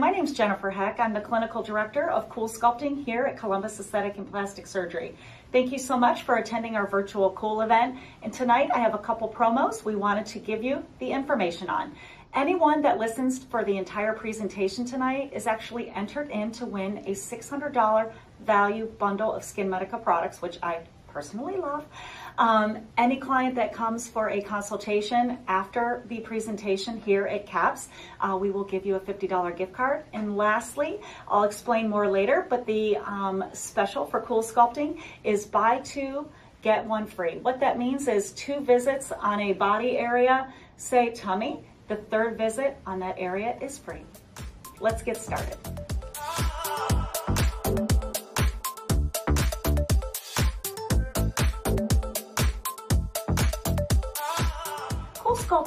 My name is Jennifer Heck. I'm the Clinical Director of Cool Sculpting here at Columbus Aesthetic and Plastic Surgery. Thank you so much for attending our virtual Cool event. And tonight I have a couple promos we wanted to give you the information on. Anyone that listens for the entire presentation tonight is actually entered in to win a $600 value bundle of Skin SkinMedica products, which I personally love. Um, any client that comes for a consultation after the presentation here at CAPS, uh, we will give you a $50 gift card. And lastly, I'll explain more later, but the um, special for Cool Sculpting is buy two, get one free. What that means is two visits on a body area, say tummy, the third visit on that area is free. Let's get started.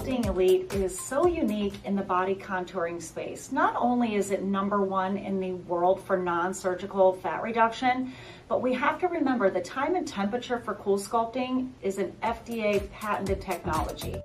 Sculpting Elite is so unique in the body contouring space. Not only is it number one in the world for non-surgical fat reduction, but we have to remember the time and temperature for cool sculpting is an FDA patented technology.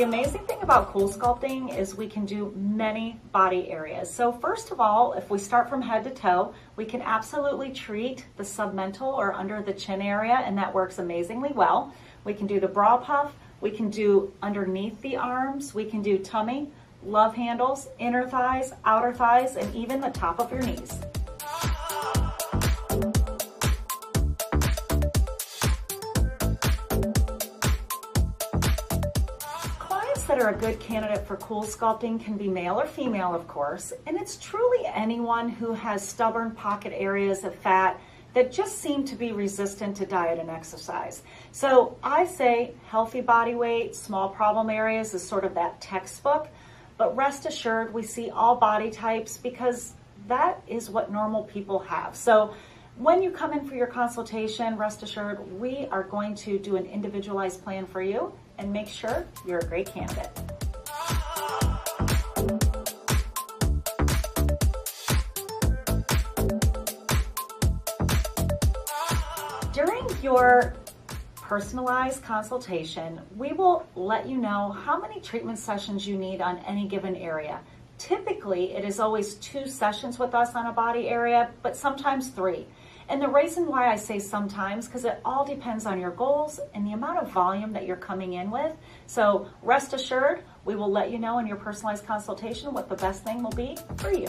The amazing thing about cool sculpting is we can do many body areas. So first of all, if we start from head to toe, we can absolutely treat the submental or under the chin area and that works amazingly well. We can do the bra puff, we can do underneath the arms, we can do tummy, love handles, inner thighs, outer thighs, and even the top of your knees. A good candidate for cool sculpting can be male or female, of course, and it's truly anyone who has stubborn pocket areas of fat that just seem to be resistant to diet and exercise. So I say healthy body weight, small problem areas is sort of that textbook, but rest assured we see all body types because that is what normal people have. So when you come in for your consultation, rest assured we are going to do an individualized plan for you and make sure you're a great candidate. During your personalized consultation, we will let you know how many treatment sessions you need on any given area. Typically, it is always two sessions with us on a body area, but sometimes three. And the reason why I say sometimes, because it all depends on your goals and the amount of volume that you're coming in with. So rest assured, we will let you know in your personalized consultation what the best thing will be for you.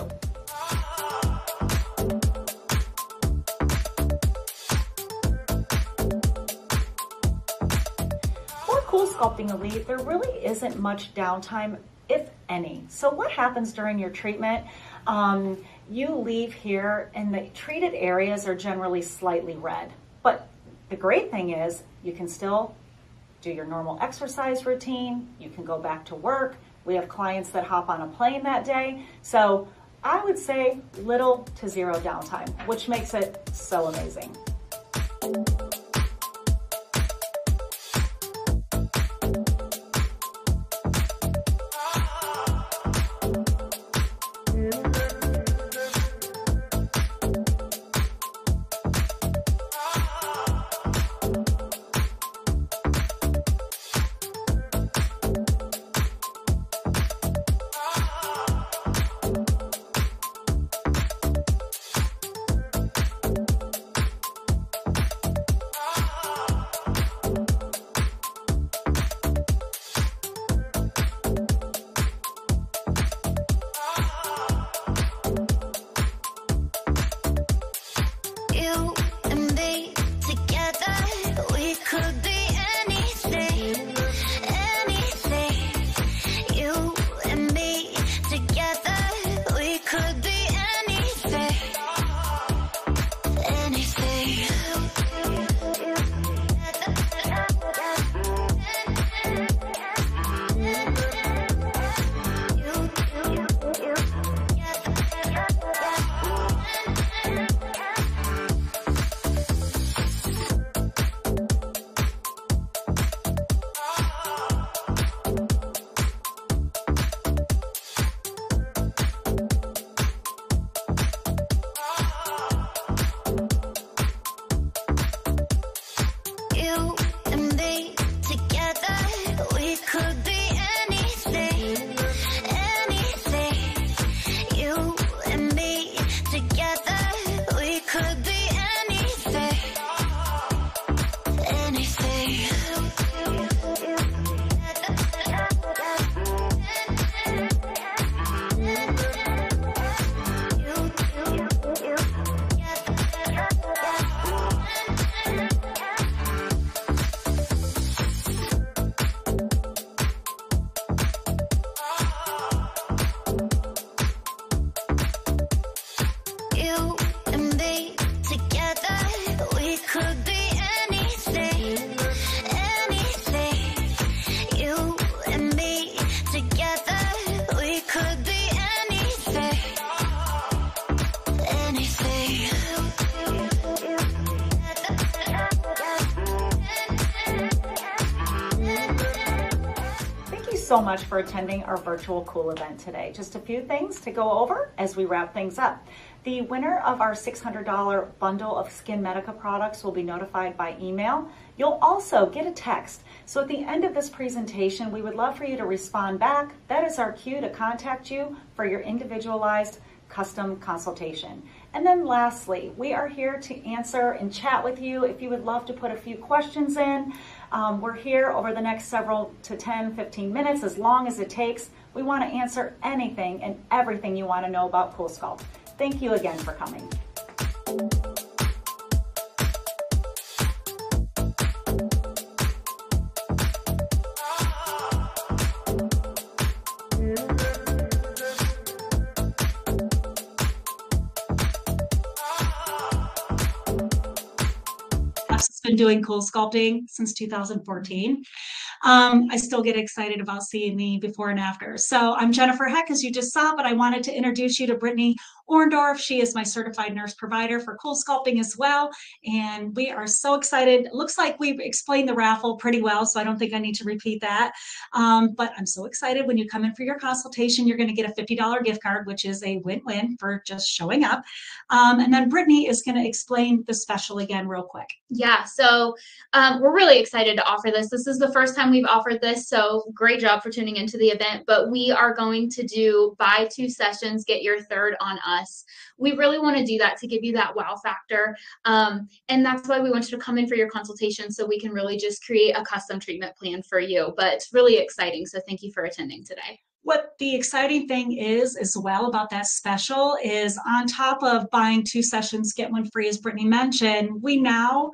For Cool Sculpting there really isn't much downtime, if any. So what happens during your treatment? Um, you leave here and the treated areas are generally slightly red. But the great thing is you can still do your normal exercise routine. You can go back to work. We have clients that hop on a plane that day. So I would say little to zero downtime, which makes it so amazing. So much for attending our virtual cool event today. Just a few things to go over as we wrap things up. The winner of our $600 bundle of SkinMedica products will be notified by email. You'll also get a text. So at the end of this presentation, we would love for you to respond back. That is our cue to contact you for your individualized custom consultation. And then lastly, we are here to answer and chat with you. If you would love to put a few questions in, um, we're here over the next several to 10, 15 minutes, as long as it takes. We want to answer anything and everything you want to know about CoolSculpt. Thank you again for coming. Doing CoolSculpting since 2014 um, I still get excited about seeing the before and after. So I'm Jennifer Heck, as you just saw, but I wanted to introduce you to Brittany Orndorff. She is my certified nurse provider for CoolSculpting as well. And we are so excited. It looks like we've explained the raffle pretty well, so I don't think I need to repeat that. Um, but I'm so excited when you come in for your consultation, you're going to get a $50 gift card, which is a win-win for just showing up. Um, and then Brittany is going to explain the special again real quick. Yeah, so um, we're really excited to offer this. This is the first time we've offered this, so great job for tuning into the event. But we are going to do buy two sessions, get your third on us. We really want to do that to give you that wow factor. Um, and that's why we want you to come in for your consultation so we can really just create a custom treatment plan for you. But it's really exciting. So thank you for attending today what the exciting thing is as well about that special is on top of buying two sessions get one free as brittany mentioned we now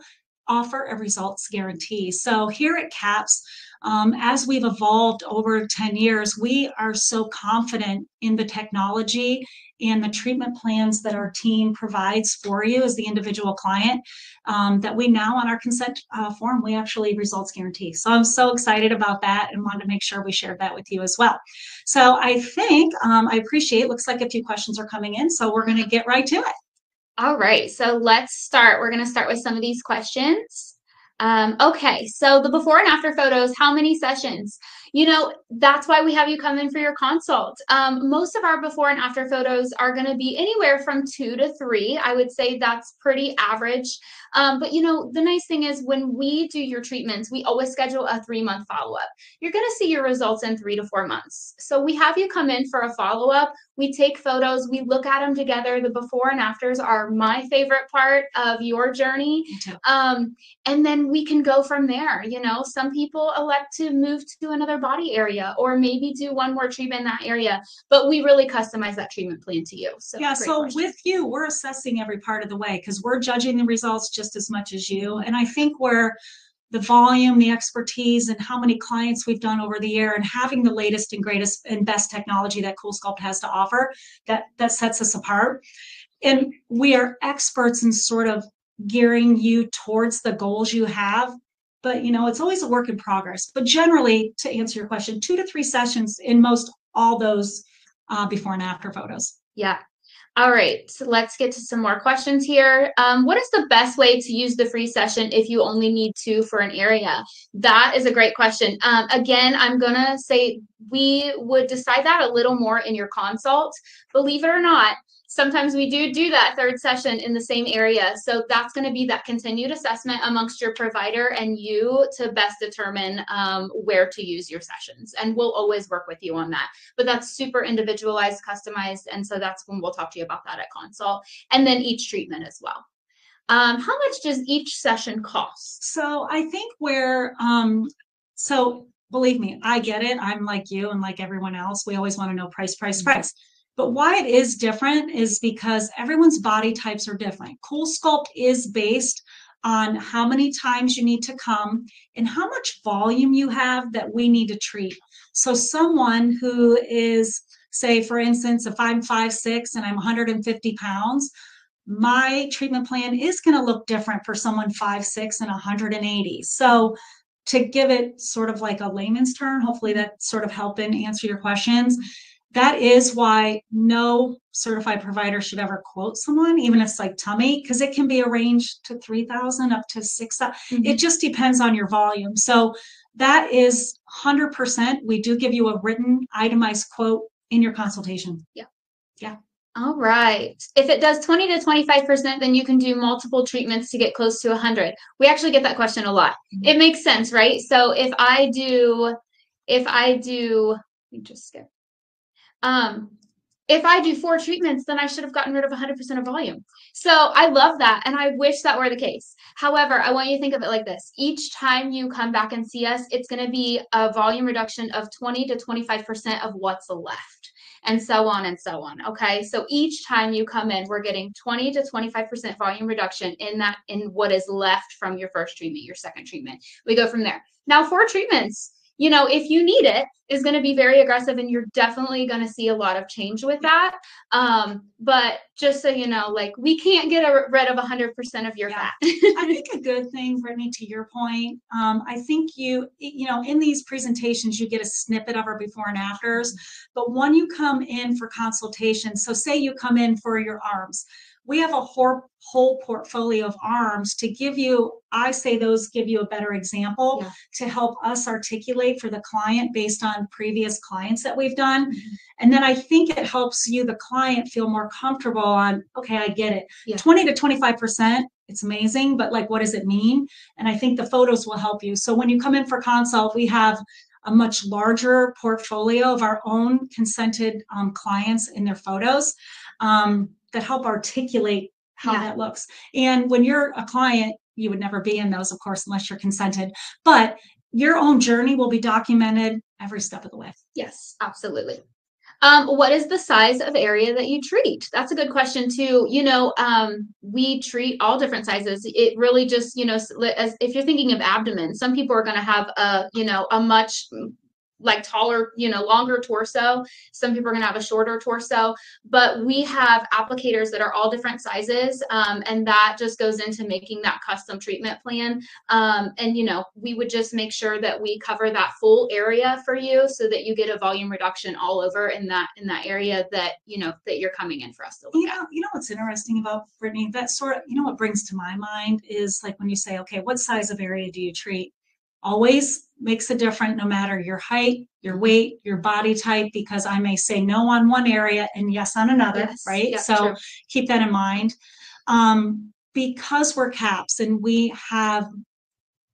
offer a results guarantee so here at caps um, as we've evolved over 10 years, we are so confident in the technology and the treatment plans that our team provides for you as the individual client um, that we now on our consent uh, form, we actually results guarantee. So I'm so excited about that and wanted to make sure we shared that with you as well. So I think um, I appreciate, looks like a few questions are coming in, so we're gonna get right to it. All right, so let's start. We're gonna start with some of these questions. Um, okay, so the before and after photos, how many sessions? You know, that's why we have you come in for your consult. Um, most of our before and after photos are going to be anywhere from two to three. I would say that's pretty average. Um, but you know, the nice thing is when we do your treatments, we always schedule a three month follow up. You're going to see your results in three to four months. So we have you come in for a follow up. We take photos, we look at them together. The before and afters are my favorite part of your journey. Um, and then we can go from there. You know, some people elect to move to another body area or maybe do one more treatment in that area, but we really customize that treatment plan to you. So yeah, so question. with you, we're assessing every part of the way because we're judging the results just as much as you. And I think where the volume, the expertise, and how many clients we've done over the year, and having the latest and greatest and best technology that CoolSculpt has to offer, that that sets us apart. And we are experts in sort of gearing you towards the goals you have. But you know, it's always a work in progress. But generally, to answer your question, two to three sessions in most all those uh, before and after photos. Yeah, all right, so let's get to some more questions here. Um, what is the best way to use the free session if you only need two for an area? That is a great question. Um, again, I'm gonna say we would decide that a little more in your consult. Believe it or not, sometimes we do do that third session in the same area. So that's going to be that continued assessment amongst your provider and you to best determine um, where to use your sessions. And we'll always work with you on that. But that's super individualized, customized. And so that's when we'll talk to you about that at consult. And then each treatment as well. Um, how much does each session cost? So I think where, um, so believe me, I get it. I'm like you and like everyone else. We always want to know price, price, price. But why it is different is because everyone's body types are different. CoolSculpt is based on how many times you need to come and how much volume you have that we need to treat. So someone who is, say, for instance, if I'm five six and I'm 150 pounds, my treatment plan is going to look different for someone five six and 180. So to give it sort of like a layman's term, hopefully that sort of help in answer your questions that is why no certified provider should ever quote someone, even if it's like tummy, because it can be a range to 3,000 up to 6,000. Mm-hmm. It just depends on your volume. So that is 100%, we do give you a written itemized quote in your consultation. Yeah. Yeah. All right. If it does 20 to 25%, then you can do multiple treatments to get close to 100. We actually get that question a lot. Mhm. It makes sense, right? So if I do, if I do, let me just skip. Um, if I do four treatments, then I should have gotten rid of 100% of volume. So I love that. And I wish that were the case. However, I want you to think of it like this each time you come back and see us, it's going to be a volume reduction of 20 to 25% of what's left and so on and so on. Okay. So each time you come in, we're getting 20 to 25% volume reduction in that, in what is left from your first treatment, your second treatment. We go from there. Now, four treatments, you know, if you need it, is going to be very aggressive and you're definitely going to see a lot of change with that. Um, but just so you know, like we can't get a, rid of 100% of your Yeah. fat. I think a good thing, Brittany, to your point, um, I think you, you know, in these presentations, you get a snippet of our before and afters. But when you come in for consultation, so say you come in for your arms, we have a whole, whole portfolio of arms to give you, I say those give you a better example Yeah. to help us articulate for the client based on previous clients that we've done. Mhm. And then I think it helps you, the client, feel more comfortable on, okay, I get it. Yeah. 20 to 25%, it's amazing, but like, what does it mean? And I think the photos will help you. So when you come in for consult, we have a much larger portfolio of our own consented um, clients in their photos um, that help articulate how Yeah. that looks. And when you're a client, you would never be in those, of course, unless you're consented. But your own journey will be documented every step of the way. Yes, absolutely. Um, what is the size of area that you treat? That's a good question too. You know, um, we treat all different sizes. It really just, you know, as if you're thinking of abdomen, some people are going to have a, you know, a much like taller, you know, longer torso. Some people are going to have a shorter torso, but we have applicators that are all different sizes. Um, and that just goes into making that custom treatment plan. Um, and you know, we would just make sure that we cover that full area for you so that you get a volume reduction all over in that in that area that you know that you're coming in for us to You look at. know, you know what's interesting about Brittany? That sort of, you know, what brings to my mind is like when you say, okay, what size of area do you treat? Always makes a difference, no matter your height, your weight, your body type, because I may say no on one area and yes on another, Yes, right? so true. keep that in mind. Um, because we're CAPS and we have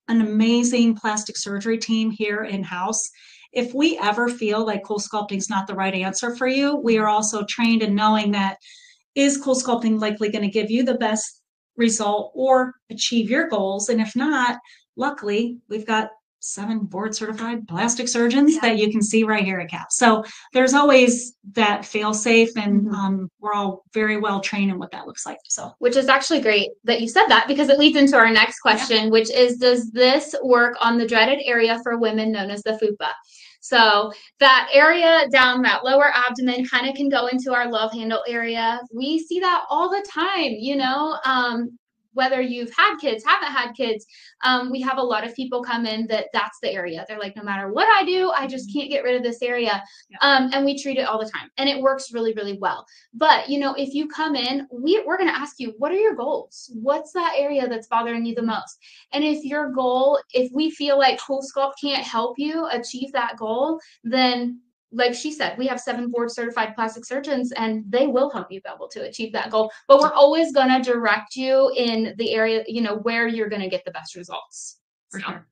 an amazing plastic surgery team here in house. If we ever feel like cool sculpting is not the right answer for you, we are also trained in knowing that is cool sculpting likely going to give you the best result or achieve your goals? And if not, luckily we've got seven board certified plastic surgeons Yeah. that you can see right here at CAP. So there's always that fail safe and Mhm. um, we're all very well trained in what that looks like. So which is actually great that you said that because it leads into our next question, which is Does this work on the dreaded area for women known as the fupa? So, that area down that lower abdomen kind of can go into our love handle area. We see that all the time, you know. Um, whether you've had kids, haven't had kids, um, we have a lot of people come in that that's the area. They're like, no matter what I do, I just can't get rid of this area. Yeah. Um, and we treat it all the time, and it works really, really well. But you know, if you come in, we, we're going to ask you, what are your goals? What's that area that's bothering you the most? And if your goal, if we feel like Cool Sculpt can't help you achieve that goal, then like she said, we have seven board certified plastic surgeons and they will help you be able to achieve that goal. But we're always going to direct you in the area, you know, where you're going to get the best results. for So, sure.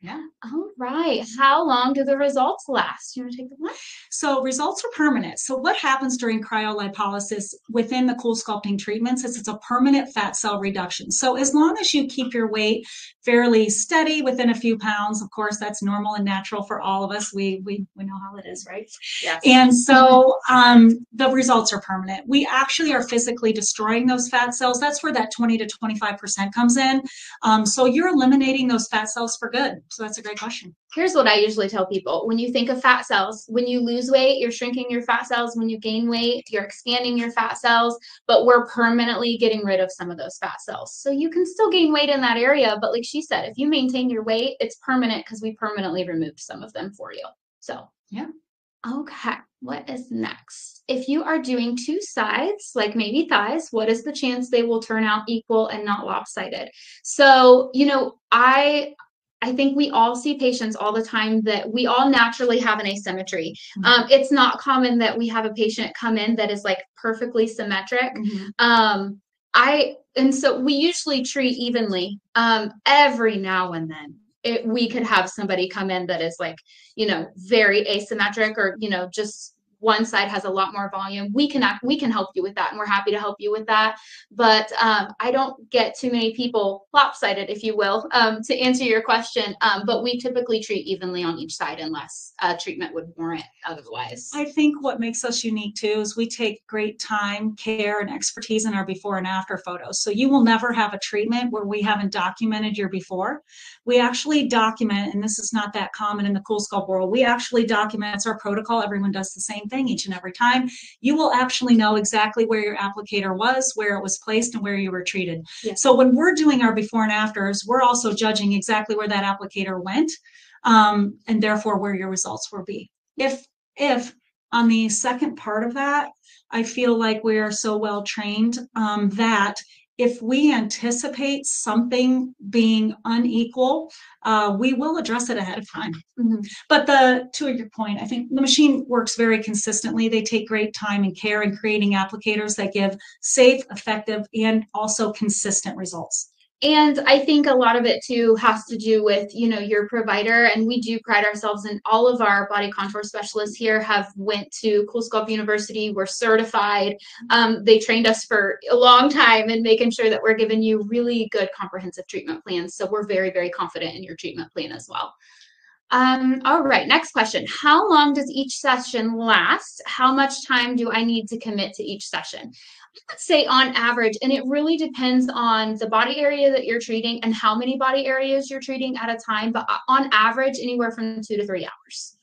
Yeah. All right. How long do the results last? You want to take the one? So results are permanent. So what happens during cryolipolysis within the cool sculpting treatments is it's a permanent fat cell reduction. So as long as you keep your weight fairly steady within a few pounds, of course, that's normal and natural for all of us. We we, we know how it is, right? Yes. And so um, the results are permanent. We actually are physically destroying those fat cells. That's where that 20 to 25% comes in. Um, so you're eliminating those fat cells for good. So that's a great question. Here's what I usually tell people. When you think of fat cells, when you lose weight, you're shrinking your fat cells. When you gain weight, you're expanding your fat cells, but we're permanently getting rid of some of those fat cells. So you can still gain weight in that area, but like she said, if you maintain your weight, it's permanent because we permanently removed some of them for you. So, Yeah. Okay, what is next? If you are doing two sides, like maybe thighs, what is the chance they will turn out equal and not lopsided? So, you know, I I think we all see patients all the time that we all naturally have an asymmetry. Mhm. Um, it's not common that we have a patient come in that is like perfectly symmetric. Mhm. Um, I and so we usually treat evenly. Um, every now and then, it, we could have somebody come in that is like you know very asymmetric or you know just one side has a lot more volume we can act, we can help you with that and we're happy to help you with that but um, i don't get too many people lopsided if you will um, to answer your question um, but we typically treat evenly on each side unless uh, treatment would warrant otherwise I think what makes us unique too is we take great time, care, and expertise in our before and after photos. So you will never have a treatment where we haven't documented your before. We actually document, and this is not that common in the Cool world, we actually document, it's our protocol. Everyone does the same thing each and every time. You will actually know exactly where your applicator was, where it was placed, and where you were treated. Yeah. So when we're doing our before and afters, we're also judging exactly where that applicator went um, and therefore where your results will be. If if on the second part of that, I feel like we are so well trained um, that if we anticipate something being unequal, uh, we will address it ahead of time. Mhm. But the to your point, I think the machine works very consistently. They take great time and care in creating applicators that give safe, effective, and also consistent results. And i think a lot of it too has to do with you know your provider. And we do pride ourselves in all of our body contour specialists here have went to cool sculpt university we're certified. Um, they trained us for a long time in making sure that we're giving you really good comprehensive treatment plans. So we're very very confident in your treatment plan as well. Um, all right next question. How long does each session last? How much time do i need to commit to each session I'd say on average, and it really depends on the body area that you're treating and how many body areas you're treating at a time, but uh, on average, anywhere from two to three hours.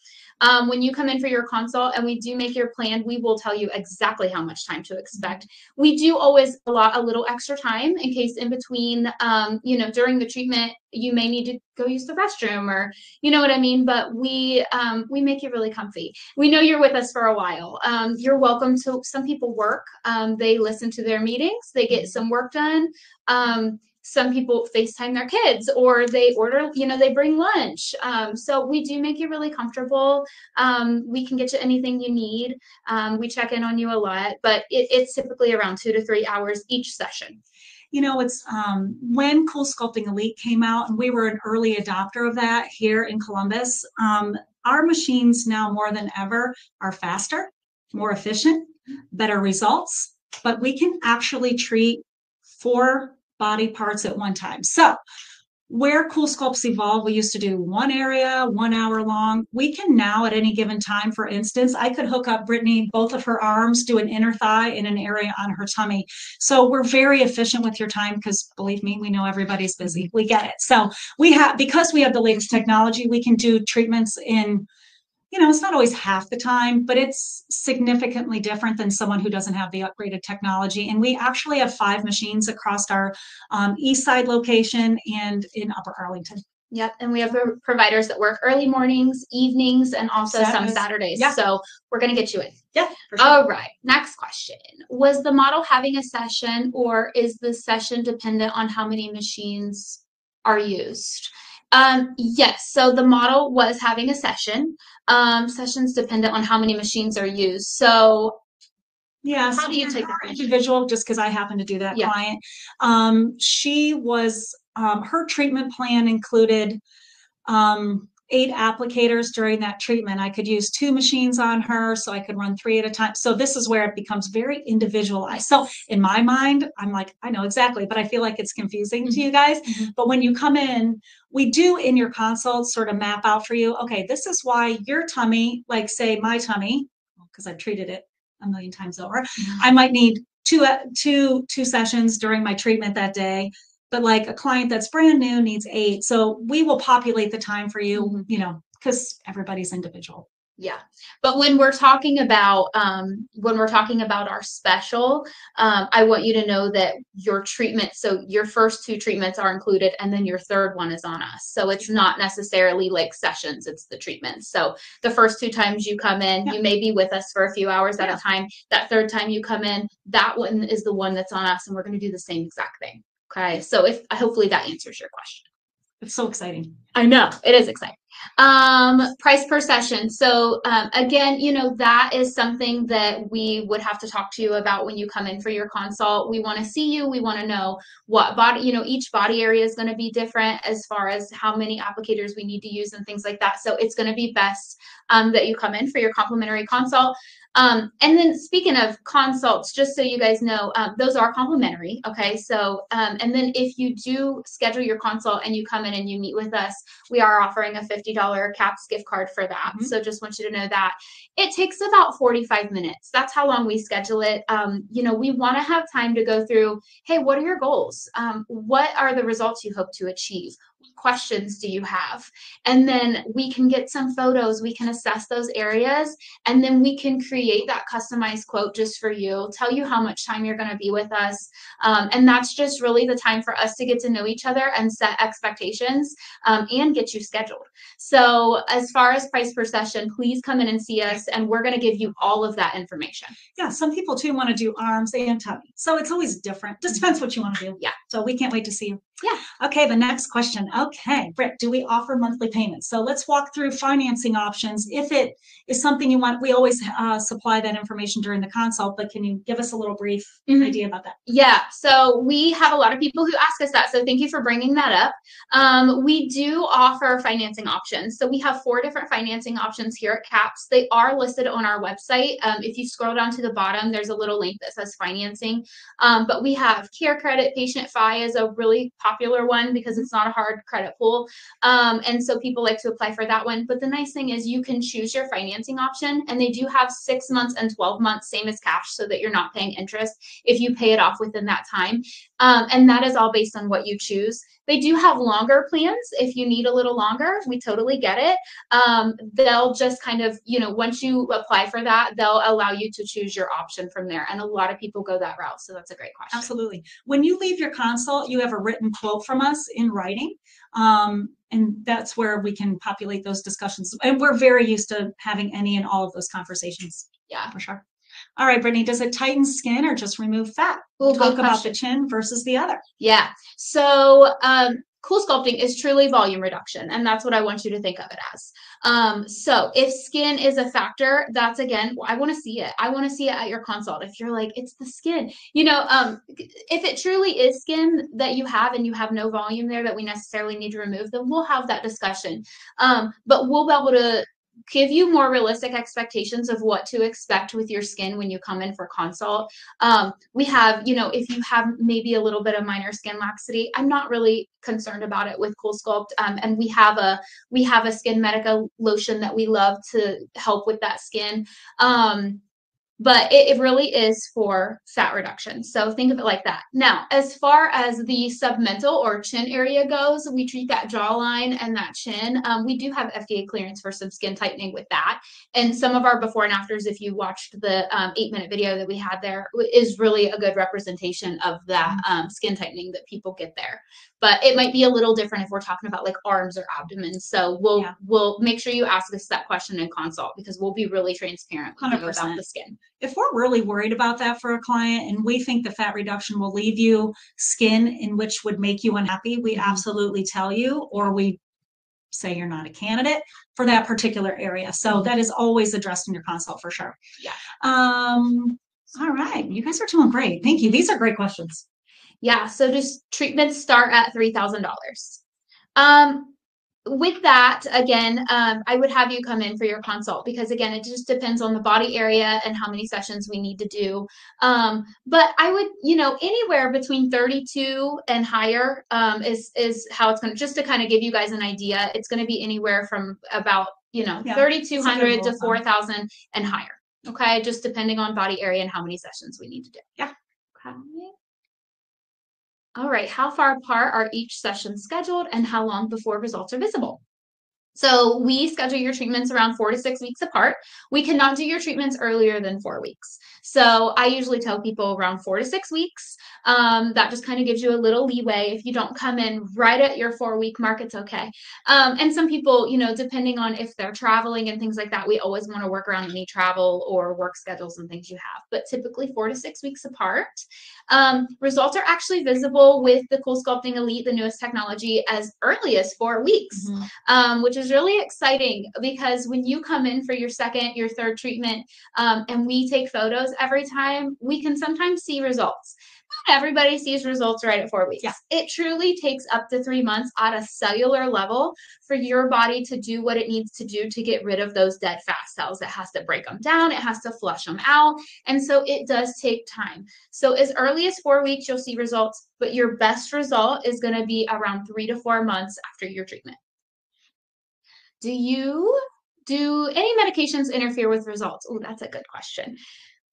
Um, when you come in for your consult and we do make your plan, we will tell you exactly how much time to expect. We do always allot a little extra time in case in between, um, you know, during the treatment, you may need to go use the restroom or, you know what I mean. But we um, we make you really comfy. We know you're with us for a while. Um, you're welcome to. Some people work. Um, they listen to their meetings. They get some work done. Some people FaceTime their kids or they order, you know, they bring lunch. Um, so we do make you really comfortable. Um, we can get you anything you need. Um, we check in on you a lot, but it, it's typically around two to three hours each session. you know, it's um, when Cool Sculpting Elite came out, and we were an early adopter of that here in Columbus. Um, our machines now more than ever are faster, more efficient, better results, but we can actually treat four body parts at one time. So where Cool Sculpts evolved, we used to do one area, one hour long. We can now, at any given time, for instance, I could hook up Brittany, both of her arms, do an inner thigh in an area on her tummy. So we're very efficient with your time because believe me, we know everybody's busy. We get it. So we have, because we have the latest technology, we can do treatments in you know, it's not always half the time, but it's significantly different than someone who doesn't have the upgraded technology. And we actually have five machines across our um, east side location and in Upper Arlington. Yep, and we have pro- providers that work early mornings, evenings, and also some Saturdays. Saturdays. Yeah. So we're gonna get you in. Yeah, sure. All right. Next question: Was the model having a session, or is the session dependent on how many machines are used? Um, yes. So the model was having a session. Um, sessions dependent on how many machines are used. So Yeah. How so do you take that individual? Just because I happen to do that Yeah. client, um, she was um, her treatment plan included um, eight applicators during that treatment. I could use two machines on her, so I could run three at a time. So this is where it becomes very individualized. So in my mind, I'm like, I know exactly, but I feel like it's confusing to you guys. Mhm. But when you come in, we do in your consult sort of map out for you. Okay, this is why your tummy, like say my tummy, because I've treated it a million times over. I might need two uh, two two sessions during my treatment that day, but like a client that's brand new needs eight. So we will populate the time for you, Mhm. you know, because everybody's individual. Yeah, but when we're talking about um, when we're talking about our special, um, I want you to know that your treatment. So your first two treatments are included, and then your third one is on us. So it's not necessarily like sessions; it's the treatments. So the first two times you come in, Yeah. you may be with us for a few hours at Yeah. a time. That third time you come in, that one is the one that's on us, and we're going to do the same exact thing. Okay, so if hopefully that answers your question. It's so exciting. I know it is exciting. Um, price per session. So um, again, you know that is something that we would have to talk to you about when you come in for your consult. We want to see you. We want to know what body. You know, each body area is going to be different as far as how many applicators we need to use and things like that. So it's going to be best um, that you come in for your complimentary consult. Um, and then speaking of consults, just so you guys know, um, those are complimentary. Okay. So, um, and then if you do schedule your consult and you come in and you meet with us, we are offering a $50 CAPS gift card for that. Mhm. So just want you to know that it takes about 45 minutes. That's how long we schedule it. Um, you know, we want to have time to go through, hey, what are your goals? Um, what are the results you hope to achieve? Questions do you have? And then we can get some photos, we can assess those areas, and then we can create that customized quote just for you, tell you how much time you're going to be with us. Um, and that's just really the time for us to get to know each other and set expectations um, and get you scheduled. So, as far as price per session, please come in and see us, and we're going to give you all of that information. Yeah, some people too want to do arms and tummy. So it's always different. Just depends what you want to do. Yeah. So we can't wait to see you. Yeah. Okay, the next question. Okay, Britt, do we offer monthly payments? So let's walk through financing options. If it is something you want, we always uh, supply that information during the consult, but can you give us a little brief Mhm. idea about that? Yeah, so we have a lot of people who ask us that. So thank you for bringing that up. Um, we do offer financing options. So we have four different financing options here at CAPS. They are listed on our website. Um, if you scroll down to the bottom, there's a little link that says financing. Um, but we have Care Credit, PatientFi is a really popular one because it's not a hard credit pool. Um, and so people like to apply for that one. But the nice thing is you can choose your financing option, and they do have six months and 12 months, same as cash, so that you're not paying interest if you pay it off within that time. Um, and that is all based on what you choose. They do have longer plans if you need a little longer. We totally get it. Um, they'll just kind of, you know, once you apply for that, they'll allow you to choose your option from there. And a lot of people go that route. So that's a great question. Absolutely. When you leave your consult, you have a written quote from us in writing. Um, and that's where we can populate those discussions. And we're very used to having any and all of those conversations. Yeah. For sure. All right, Brittany, does it tighten skin or just remove fat? Good Talk about the chin versus the other. Yeah. So, um, cool sculpting is truly volume reduction, and that's what I want you to think of it as. Um, so, if skin is a factor, that's again, I want to see it. I want to see it at your consult. If you're like, it's the skin, you know, um, if it truly is skin that you have and you have no volume there that we necessarily need to remove, then we'll have that discussion. Um, but we'll be able to give you more realistic expectations of what to expect with your skin when you come in for consult. Um, we have, you know, if you have maybe a little bit of minor skin laxity, I'm not really concerned about it with Cool Sculpt. Um, and we have a we have a SkinMedica lotion that we love to help with that skin. Um, but it, it really is for fat reduction. So think of it like that. Now, as far as the submental or chin area goes, we treat that jawline and that chin. Um, we do have FDA clearance for some skin tightening with that. And some of our before and afters, if you watched the um, eight minute video that we had there, is really a good representation of that um, skin tightening that people get there. But it might be a little different if we're talking about like arms or abdomen. So we'll Yeah. we'll make sure you ask us that question in consult because we'll be really transparent about the skin. If we're really worried about that for a client and we think the fat reduction will leave you skin in which would make you unhappy, we Mhm. absolutely tell you, or we say you're not a candidate for that particular area. So that is always addressed in your consult for sure. Yeah. Um, all right. You guys are doing great. Thank you. These are great questions. Yeah, so just treatments start at three thousand dollars. Um, with that, again, um, I would have you come in for your consult because again, it just depends on the body area and how many sessions we need to do. Um, but I would, you know, anywhere between thirty-two and higher um, is is how it's going to. Just to kind of give you guys an idea, it's going to be anywhere from about you know Yeah, thirty-two hundred to rule of four thumb. thousand and higher. Okay, just depending on body area and how many sessions we need to do. Yeah. Okay. All right, how far apart are each session scheduled and how long before results are visible? So we schedule your treatments around four to six weeks apart. We cannot do your treatments earlier than four weeks. So I usually tell people around four to six weeks. Um, that just kind of gives you a little leeway. If you don't come in right at your four week mark, it's okay. Um, and some people, you know, depending on if they're traveling and things like that, we always want to work around any travel or work schedules and things you have. But typically four to six weeks apart. Um, results are actually visible with the Cool Sculpting Elite, the newest technology, as early as four weeks, mm-hmm. um, which is really exciting because when you come in for your second, your third treatment, um, and we take photos every time, we can sometimes see results not everybody sees results right at four weeks. Yeah. It truly takes up to three months at a cellular level for your body to do what it needs to do to get rid of those dead fat cells. It has to break them down, it has to flush them out. And so it does take time. So, as early as four weeks, you'll see results, but your best result is going to be around three to four months after your treatment. Do you do any medications interfere with results? Oh, that's a good question.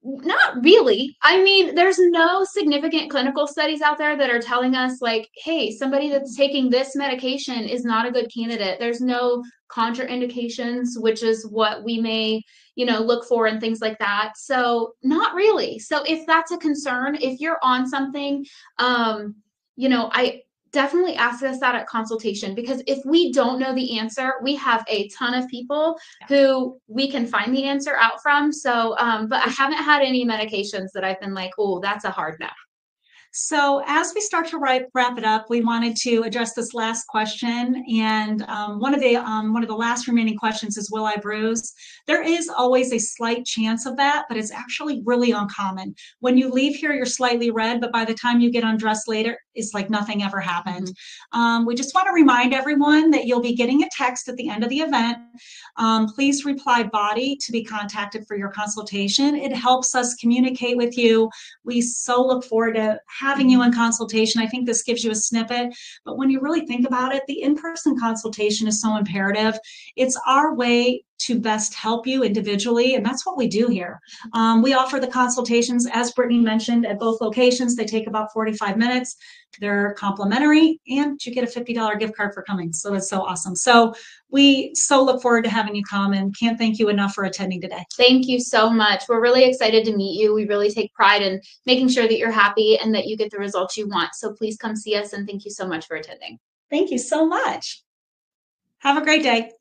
Not really. I mean, there's no significant clinical studies out there that are telling us, like, hey, somebody that's taking this medication is not a good candidate. There's no contraindications, which is what we may, you know, look for and things like that. So, not really. So, if that's a concern, if you're on something, um, you know, I definitely ask us that at consultation because if we don't know the answer, we have a ton of people who we can find the answer out from. So, um, but I haven't had any medications that I've been like, oh, that's a hard no. So, as we start to wrap, wrap it up, we wanted to address this last question. And um, one of the um, one of the last remaining questions is, "Will I bruise?" There is always a slight chance of that, but it's actually really uncommon. When you leave here, you're slightly red, but by the time you get undressed later, it's like nothing ever happened. Mm-hmm. Um, we just want to remind everyone that you'll be getting a text at the end of the event. Um, please reply body to be contacted for your consultation. It helps us communicate with you. We so look forward to having you in consultation. I think this gives you a snippet, but when you really think about it, the in person consultation is so imperative. It's our way to best help you individually. And that's what we do here. Um, we offer the consultations, as Brittany mentioned, at both locations. They take about 45 minutes. They're complimentary, and you get a $50 gift card for coming. So it's so awesome. So we so look forward to having you come and can't thank you enough for attending today. Thank you so much. We're really excited to meet you. We really take pride in making sure that you're happy and that you get the results you want. So please come see us and thank you so much for attending. Thank you so much. Have a great day.